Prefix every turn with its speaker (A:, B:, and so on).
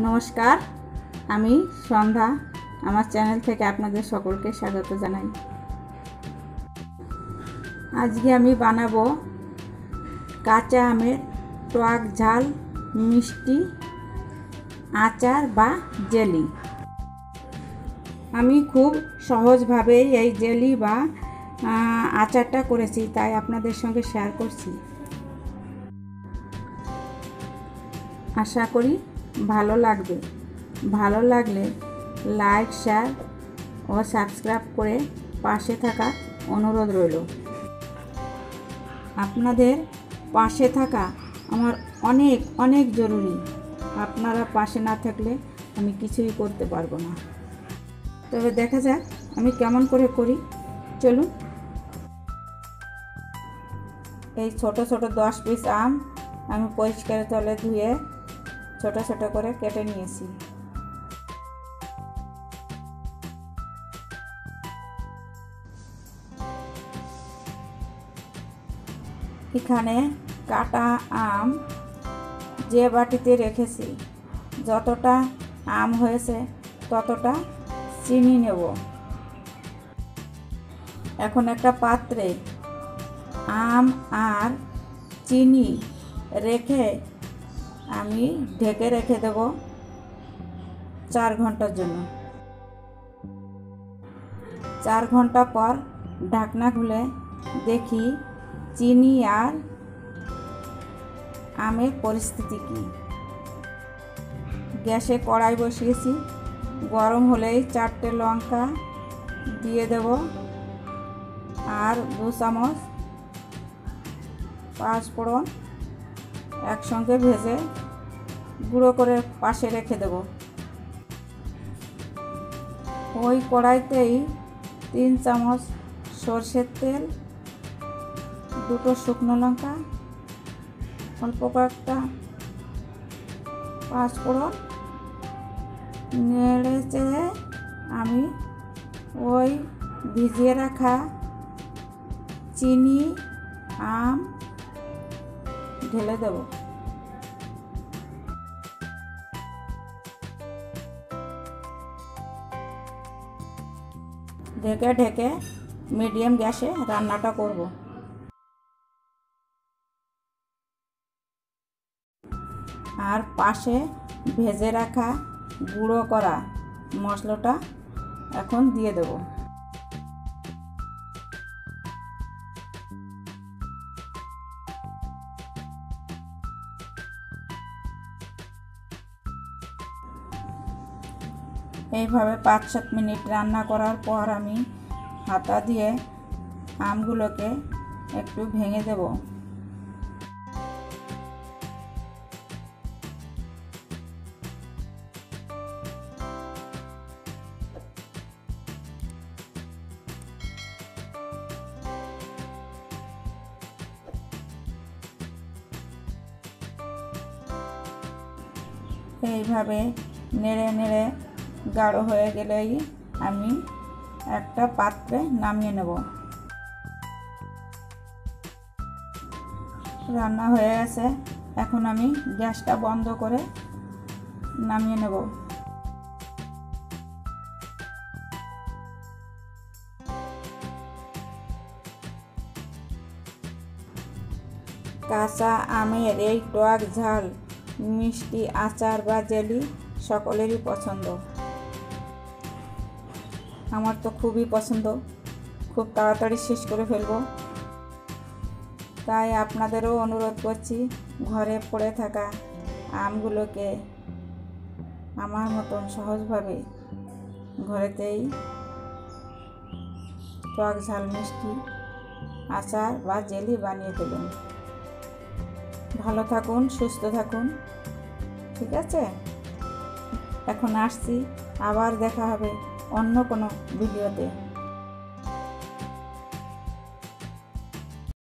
A: নমস্কার, আমি সন্ধ্যা, আমার চ্যানেল থেকে আপনাদের সকলকে স্বাগত জানাই। আজকে আমি বানাবো কাঁচা আমের টক ঝাল, মিষ্টি, আচার বা জেলি। আমি খুব সহজভাবেই এই জেলি বা আচারটা করেছি, তাই আপনাদের সঙ্গে শেয়ার করছি। আশা করি ভালো লাগবে। ভালো লাগলে লাইক শেয়ার ও সাবস্ক্রাইব করে পাশে থাকা অনুরোধ রইল। আপনাদের পাশে থাকা আমার অনেক অনেক জরুরি। আপনারা পাশে না থাকলে আমি কিছুই করতে পারব না। তবে দেখা যাক আমি কেমন করে করি। চলুন। এই ছোট ছোট দশ পিস আম আমি পরিষ্কার জলে ধুয়ে ছোট ছোট করে কেটে নিয়েছি। এখানে কাটা আম যে বাটিতে রেখেছি, যতটা আম হয়েছে ততটা চিনি নেব। এখন একটা পাত্রে আম আর চিনি রেখে আমি ঢেকে রেখে দেব চার ঘণ্টার জন্য। চার ঘণ্টা পর ঢাকনা খুলে দেখি চিনি আর আমের পরিস্থিতি কী। গ্যাসে কড়াই বসিয়েছি, গরম হলেই চারটে লঙ্কা দিয়ে দেব আর দু চামচ পাঁচ ফোড়ন একসঙ্গে ভেজে গুঁড়ো করে পাশে রেখে দেব। ওই কড়াইতেই তিন চামচ সর্ষের তেল, দুটো শুকনো লঙ্কা, অল্প কয়েকটা পাঁচফোড়ন নেড়ে চেড়ে আমি ওই ভিজিয়ে রাখা চিনি, আম ঢেলে দেব। ঢেকে ঢেকে মিডিয়াম গ্যাসে রান্নাটা করব। আর পাশে ভেজে রাখা গুঁড়ো করা মশলাটা এখন দিয়ে দেবো। এইভাবে পাঁচ সাত মিনিট রান্না করার পর আমি হাতা দিয়ে আমগুলোকে একটু ভেঙে দেব। এইভাবে নেড়ে নেড়ে গাঢ় হয়ে গেলেই আমি একটা পাত্রে নামিয়ে নেব। রান্না হয়ে গেছে। এখন আমি গ্যাসটা বন্ধ করে নামিয়ে নেব। কাঁচা আমের এই টক ঝাল, মিষ্টি আচার বা জেলি সকলেরই পছন্দ। আমার তো খুবই পছন্দ। খুব তাড়াতাড়ি শেষ করে ফেলব। তাই আপনাদেরও অনুরোধ করছি, ঘরে পড়ে থাকা আমগুলোকে আমার মতন সহজভাবে ঘরেতেই টক ঝাল, মিষ্টি, আচার বা জেলি বানিয়ে ফেলুন ভালো থাকুন, সুস্থ থাকুন, ঠিক আছে? এখন আসছি, আবার দেখা হবে। অন্য কোনো ভিডিওতে।